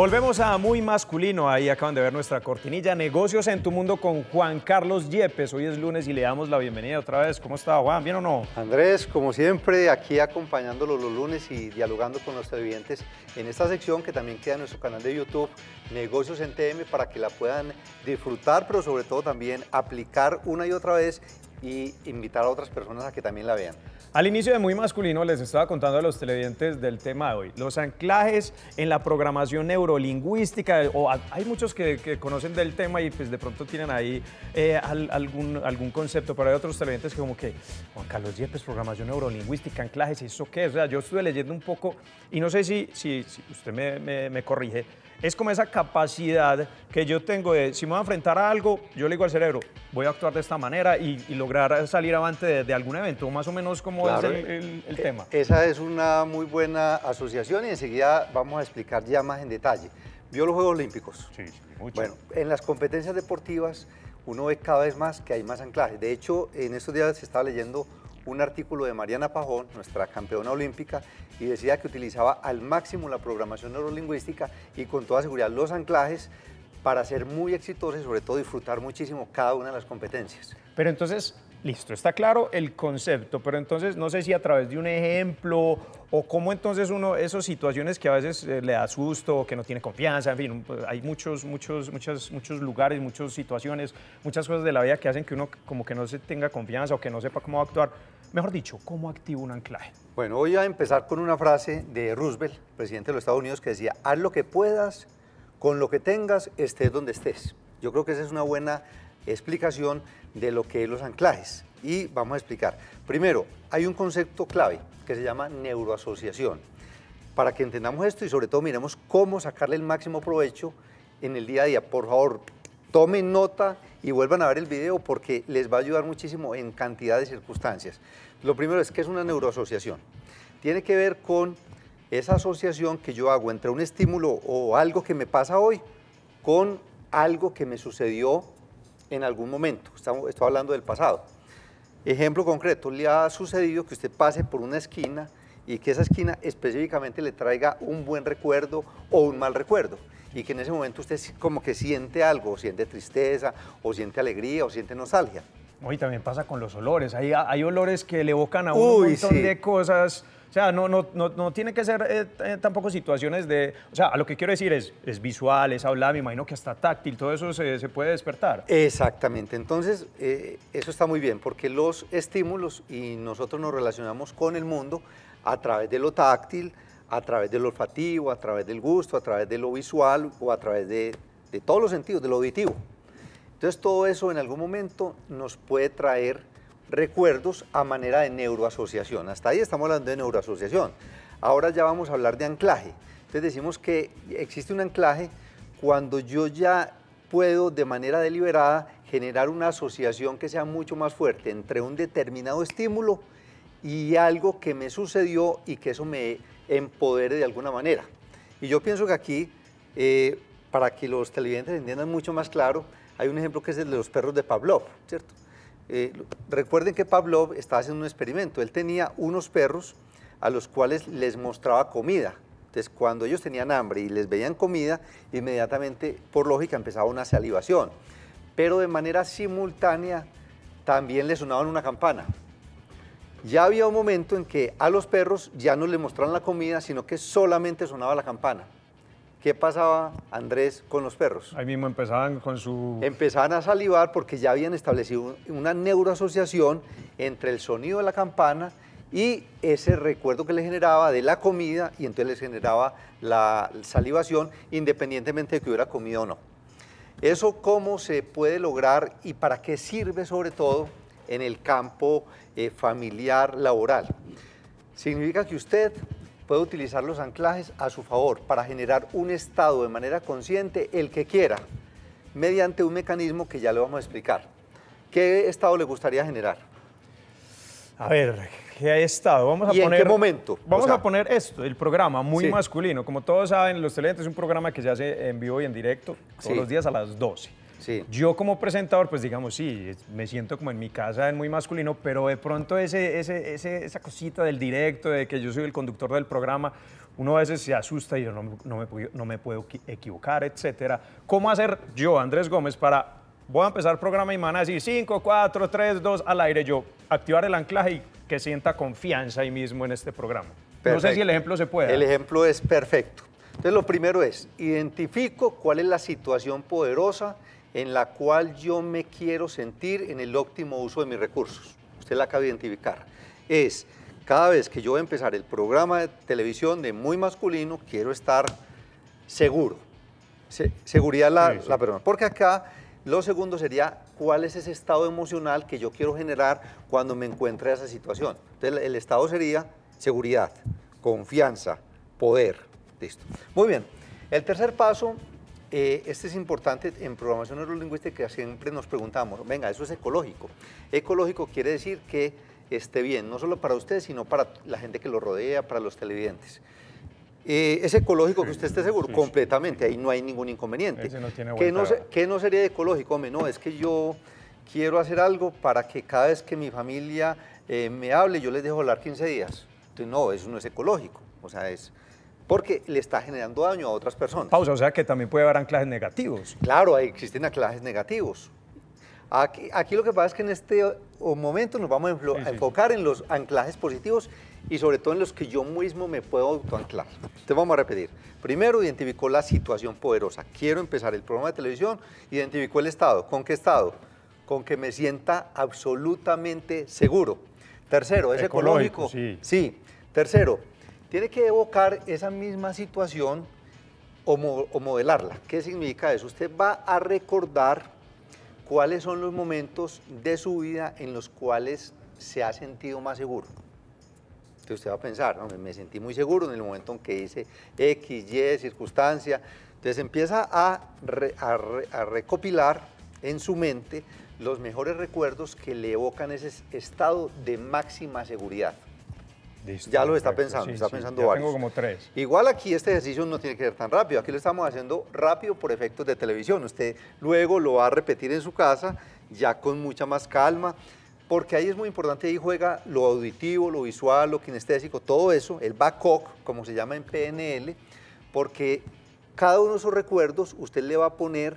Volvemos a muy masculino, ahí acaban de ver nuestra cortinilla, negocios en tu mundo con Juan Carlos Yepes. Hoy es lunes y le damos la bienvenida otra vez. ¿Cómo está Juan? ¿Bien o no? Andrés, como siempre, aquí acompañándolo los lunes y dialogando con los televidentes en esta sección que también queda en nuestro canal de YouTube, Negocios en TM, para que la puedan disfrutar, pero sobre todo también aplicar una y otra vez y invitar a otras personas a que también la vean. Al inicio de Muy Masculino les estaba contando a los televidentes del tema de hoy, los anclajes en la programación neurolingüística, o hay muchos que, conocen del tema y pues de pronto tienen ahí eh, algún, algún concepto, pero hay otros televidentes que como que, Juan Carlos Yepes, programación neurolingüística, anclajes, ¿eso qué? O sea, yo estuve leyendo un poco y no sé si, si, usted me, me corrige, es como esa capacidad que yo tengo de, si me voy a enfrentar a algo, yo le digo al cerebro, voy a actuar de esta manera y, lograr salir avante de, algún evento, más o menos como es el, el, tema. Esa es una muy buena asociación y enseguida vamos a explicar ya más en detalle. ¿Vio los Juegos Olímpicos? Sí, mucho. Bueno, en las competencias deportivas uno ve cada vez más que hay más anclaje. De hecho, en estos días se estaba leyendo un artículo de Mariana Pajón, nuestra campeona olímpica, y decía que utilizaba al máximo la programación neurolingüística y con toda seguridad los anclajes para ser muy exitosa y sobre todo disfrutar muchísimo cada una de las competencias. Pero entonces, listo, está claro el concepto, pero entonces no sé si a través de un ejemplo o cómo entonces uno, esas situaciones que a veces eh, le da susto, que no tiene confianza, en fin, pues, hay muchos, muchos, muchos, muchos lugares, muchas situaciones, muchas cosas de la vida que hacen que uno como que no se tenga confianza o que no sepa cómo actuar. Mejor dicho, ¿cómo activo un anclaje? Bueno, voy a empezar con una frase de Roosevelt, presidente de los Estados Unidos, que decía, haz lo que puedas, con lo que tengas, estés donde estés. Yo creo que esa es una buena explicación de lo que es los anclajes. Y vamos a explicar. Primero, hay un concepto clave que se llama neuroasociación. Para que entendamos esto y sobre todo miremos cómo sacarle el máximo provecho en el día a día. Por favor, tomen nota y vuelvan a ver el video porque les va a ayudar muchísimo en cantidad de circunstancias. Lo primero es que es una neuroasociación. Tiene que ver con esa asociación que yo hago entre un estímulo o algo que me pasa hoy con algo que me sucedió en algún momento. Estamos, estoy hablando del pasado. Ejemplo concreto, le ha sucedido que usted pase por una esquina y que esa esquina específicamente le traiga un buen recuerdo o un mal recuerdo y que en ese momento usted como que siente algo, siente tristeza, o siente alegría, o siente nostalgia. Hoy también pasa con los olores. Hay, hay olores que le evocan a un montón de cosas. O sea, no, no, no, no tiene que ser eh, eh, tampoco situaciones de... O sea, lo que quiero decir es, es visual, es hablar, me imagino que hasta táctil, todo eso se, se puede despertar. Exactamente. Entonces, eh, eso está muy bien, porque los estímulos, y nosotros nos relacionamos con el mundo a través de lo táctil, a través del olfativo, a través del gusto, a través de lo visual o a través de, todos los sentidos, de lo auditivo. Entonces todo eso en algún momento nos puede traer recuerdos a manera de neuroasociación. Hasta ahí estamos hablando de neuroasociación. Ahora ya vamos a hablar de anclaje. Entonces decimos que existe un anclaje cuando yo ya puedo de manera deliberada generar una asociación que sea mucho más fuerte entre un determinado estímulo y algo que me sucedió y que eso me empodere de alguna manera. Y yo pienso que aquí, eh, para que los televidentes entiendan mucho más claro, hay un ejemplo que es el de los perros de Pavlov, ¿cierto? Eh, recuerden que Pavlov estaba haciendo un experimento. Él tenía unos perros a los cuales les mostraba comida. Entonces, cuando ellos tenían hambre y les veían comida, inmediatamente, por lógica, empezaba una salivación. Pero de manera simultánea, también les sonaban una campana ya había un momento en que a los perros ya no les mostraban la comida, sino que solamente sonaba la campana. ¿Qué pasaba, Andrés, con los perros? Ahí mismo empezaban con su... Empezaban a salivar porque ya habían establecido una neuroasociación entre el sonido de la campana y ese recuerdo que les generaba de la comida y entonces les generaba la salivación independientemente de que hubiera comida o no. ¿Eso cómo se puede lograr y para qué sirve sobre todo en el campo eh, familiar laboral. Significa que usted puede utilizar los anclajes a su favor para generar un estado de manera consciente, el que quiera, mediante un mecanismo que ya le vamos a explicar. ¿Qué estado le gustaría generar? A ver, ¿qué estado? Vamos a ¿Y poner, en qué momento? Vamos a poner esto, el programa, muy masculino. Como todos saben, Los Televidentes es un programa que se hace en vivo y en directo todos los días a las 12. Yo como presentador, pues digamos, sí, me siento como en mi casa, en muy masculino, pero de pronto ese, esa cosita del directo, de que yo soy el conductor del programa, uno a veces se asusta y yo no, no me, no me puedo equi- equivocar, etcétera. ¿Cómo hacer yo, Andrés Gómez, para, voy a empezar el programa y me van a decir 5, 4, 3, 2 al aire, yo activar el anclaje y que sienta confianza ahí mismo en este programa? No sé Perfecto. si el ejemplo se puede. El ejemplo es perfecto. Entonces, lo primero es, identifico cuál es la situación poderosa en la cual yo me quiero sentir en el óptimo uso de mis recursos. Usted la acaba de identificar. Es, cada vez que yo voy a empezar el programa de televisión de muy masculino, quiero estar seguro. Se- seguridad la, Sí, sí. la persona. Porque acá lo segundo sería cuál es ese estado emocional que yo quiero generar cuando me encuentre en esa situación. Entonces, el- el estado sería seguridad, confianza, poder. Listo. Muy bien. El tercer paso, eh, este es importante en programación neurolingüística, siempre nos preguntamos, venga, eso es ecológico. Ecológico quiere decir que esté bien, no solo para usted, sino para la gente que lo rodea, para los televidentes. Eh, es ecológico que usted esté seguro, sí, sí. completamente, ahí no hay ningún inconveniente. Ese no tiene ¿Qué, no qué sería ecológico? Hombre, no, es que yo quiero hacer algo para que cada vez que mi familia eh, me hable, yo les dejo hablar 15 días. Entonces, no, eso no es ecológico. O sea, es porque le está generando daño a otras personas. Pausa, o sea que también puede haber anclajes negativos. Claro, existen anclajes negativos. Aquí, aquí lo que pasa es que en este momento nos vamos a, enfocar en los anclajes positivos y sobre todo en los que yo mismo me puedo autoanclar. Entonces vamos a repetir. Primero identificó la situación poderosa. Quiero empezar el programa de televisión, identificó el estado. ¿Con qué estado? Con que me sienta absolutamente seguro. Tercero, ¿es Ecológico, ecológico? sí. Sí. Tercero, tiene que evocar esa misma situación o, mo- o modelarla. ¿Qué significa eso? Usted va a recordar cuáles son los momentos de su vida en los cuales se ha sentido más seguro. Entonces usted va a pensar, "No, me- sentí muy seguro en el momento en que hice X, Y, circunstancia. Entonces empieza a recopilar en su mente los mejores recuerdos que le evocan ese estado de máxima seguridad. Listo, Ya lo está perfecto. pensando, Sí, está sí, pensando ya varios. Tengo como tres. Igual aquí este ejercicio no tiene que ser tan rápido, aquí lo estamos haciendo rápido por efectos de televisión. Usted luego lo va a repetir en su casa ya con mucha más calma, porque ahí es muy importante, ahí juega lo auditivo, lo visual, lo kinestésico, todo eso, el BACOC, como se llama en PNL, porque cada uno de esos recuerdos usted le va a poner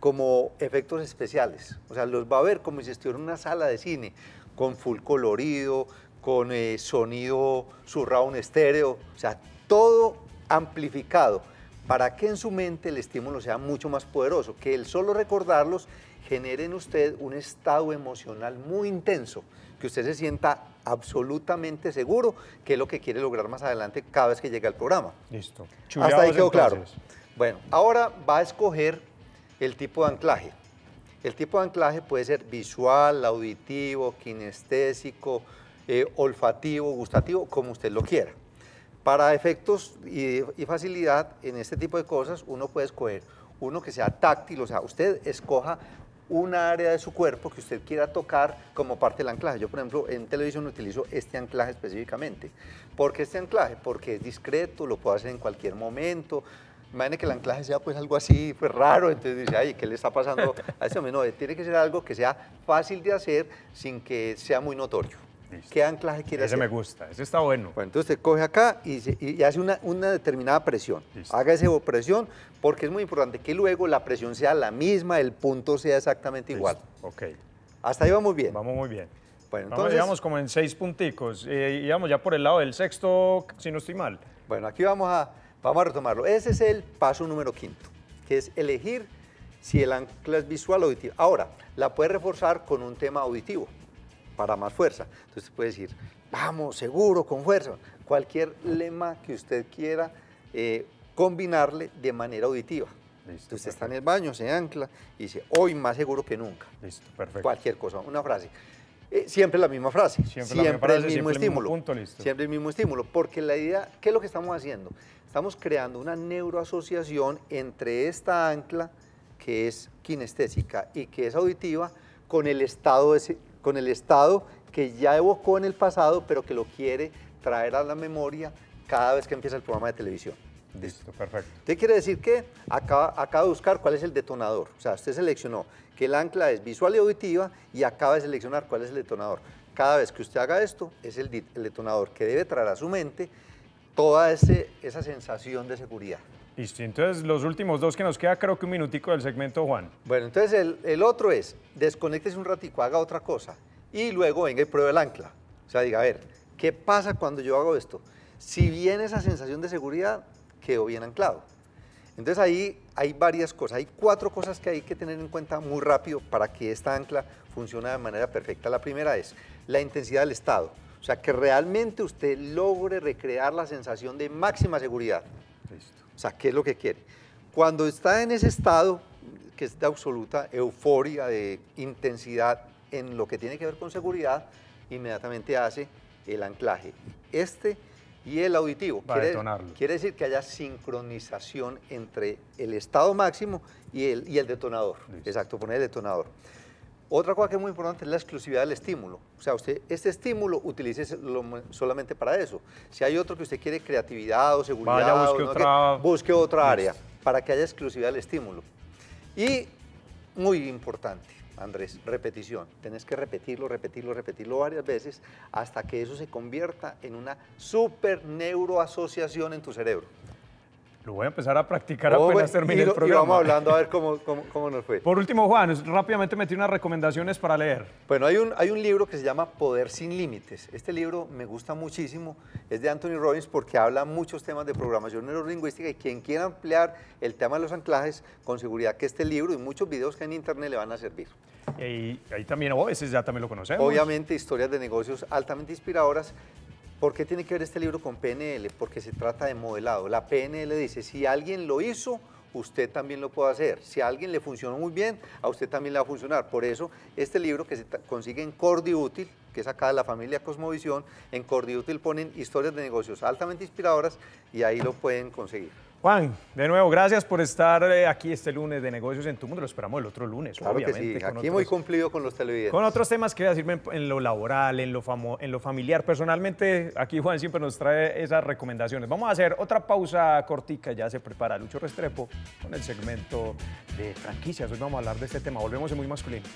como efectos especiales. O sea, los va a ver como si estuviera en una sala de cine, con full colorido, con eh, sonido surround estéreo, o sea, todo amplificado para que en su mente el estímulo sea mucho más poderoso, que el solo recordarlos genere en usted un estado emocional muy intenso, que usted se sienta absolutamente seguro que es lo que quiere lograr más adelante cada vez que llegue al programa. Listo. Hasta ahí quedó claro. Bueno, ahora va a escoger el tipo de anclaje. El tipo de anclaje puede ser visual, auditivo, kinestésico, eh, olfativo, gustativo, como usted lo quiera. Para efectos y, y facilidad en este tipo de cosas, uno puede escoger uno que sea táctil, o sea, usted escoja una área de su cuerpo que usted quiera tocar como parte del anclaje. Yo, por ejemplo, en televisión utilizo este anclaje específicamente. ¿Por qué este anclaje? Porque es discreto, lo puedo hacer en cualquier momento. Imagine que el anclaje sea pues algo así, pues raro, entonces dice, ay, ¿qué le está pasando a ese hombre? No, tiene que ser algo que sea fácil de hacer sin que sea muy notorio. Listo. ¿Qué anclaje quiere Ese hacer? me gusta, ese está bueno. Bueno, entonces usted coge acá y, se- y hace una, una determinada presión. Listo. Haga esa presión porque es muy importante que luego la presión sea la misma, el punto sea exactamente igual. Listo, Ok, Hasta ahí vamos bien. vamos muy bien. Bueno, entonces, digamos, como en seis punticos. Eh, íbamos ya por el lado del sexto, si no estoy mal. bueno, aquí vamos a, vamos a retomarlo. Ese es el paso número quinto, que es elegir si el ancla es visual o auditivo. Ahora, la puede reforzar con un tema auditivo para más fuerza. Entonces puede decir, vamos, seguro, con fuerza. Cualquier lema que usted quiera eh, combinarle de manera auditiva. Listo, Entonces usted está en el baño, se ancla y dice, hoy más seguro que nunca. Listo, perfecto. Cualquier cosa, una frase. Eh, siempre la misma frase, Siempre siempre, misma frase, el mismo siempre el mismo estímulo. punto, listo. Siempre el mismo estímulo, porque la idea, ¿qué es lo que estamos haciendo? Estamos creando una neuroasociación entre esta ancla, que es kinestésica y que es auditiva, con el estado, ese- con el estado que ya evocó en el pasado, pero que lo quiere traer a la memoria cada vez que empieza el programa de televisión. Listo, perfecto. ¿Qué quiere decir que acaba, acaba de buscar cuál es el detonador? O sea, usted seleccionó que el ancla es visual y auditiva y acaba de seleccionar cuál es el detonador. Cada vez que usted haga esto, es el, detonador que debe traer a su mente toda ese, esa sensación de seguridad. Listo, entonces los últimos dos que nos queda, creo que un minutico del segmento, Juan. Bueno, entonces el, el otro es, desconectes un ratico, haga otra cosa y luego venga y pruebe el ancla. O sea, diga, a ver, ¿qué pasa cuando yo hago esto? Si viene esa sensación de seguridad, quedó bien anclado. Entonces ahí hay varias cosas, hay cuatro cosas que hay que tener en cuenta muy rápido para que esta ancla funcione de manera perfecta. La primera es la intensidad del estado, o sea, que realmente usted logre recrear la sensación de máxima seguridad. O sea, ¿qué es lo que quiere? Cuando está en ese estado, que es de absoluta euforia, de intensidad en lo que tiene que ver con seguridad, inmediatamente hace el anclaje. Este y el auditivo. quiere, quiere, decir que haya sincronización entre el estado máximo y el, y el detonador. Exacto, poner el detonador. Otra cosa que es muy importante es la exclusividad del estímulo. O sea, usted este estímulo utilice solamente para eso. Si hay otro que usted quiere creatividad o seguridad, busque, otra... busque otra área para que haya exclusividad del estímulo. Y muy importante, Andrés, repetición. Tenés que repetirlo, repetirlo, repetirlo varias veces hasta que eso se convierta en una super neuroasociación en tu cerebro. Lo voy a empezar a practicar oh, apenas termine el programa. Y vamos hablando a ver cómo, cómo, nos fue. Por último, Juan, rápidamente metí unas recomendaciones para leer. Bueno, hay un, hay un libro que se llama Poder sin Límites. Este libro me gusta muchísimo. Es de Anthony Robbins porque habla muchos temas de programación neurolingüística y quien quiera ampliar el tema de los anclajes, con seguridad que este libro y muchos videos que hay en internet le van a servir. Y ahí, también, o ese ya también lo conocemos. Obviamente, historias de negocios altamente inspiradoras ¿Por qué tiene que ver este libro con PNL? Porque se trata de modelado. La PNL dice, si alguien lo hizo, usted también lo puede hacer. Si a alguien le funcionó muy bien, a usted también le va a funcionar. Por eso, este libro que se consigue en Cordi Útil, que es acá de la familia Cosmovisión, en Cordi Útil ponen historias de negocios altamente inspiradoras y ahí lo pueden conseguir. Juan, de nuevo, gracias por estar eh, aquí este lunes de Negocios en tu Mundo. Lo esperamos el otro lunes, claro obviamente. Que sí. Aquí muy cumplido con los televidentes. Con otros temas que sirven en lo laboral, en lo, en lo familiar. Personalmente, aquí Juan siempre nos trae esas recomendaciones. Vamos a hacer otra pausa cortica, ya se prepara Lucho Restrepo con el segmento de franquicias. Hoy vamos a hablar de este tema. Volvemos en Muy Masculino.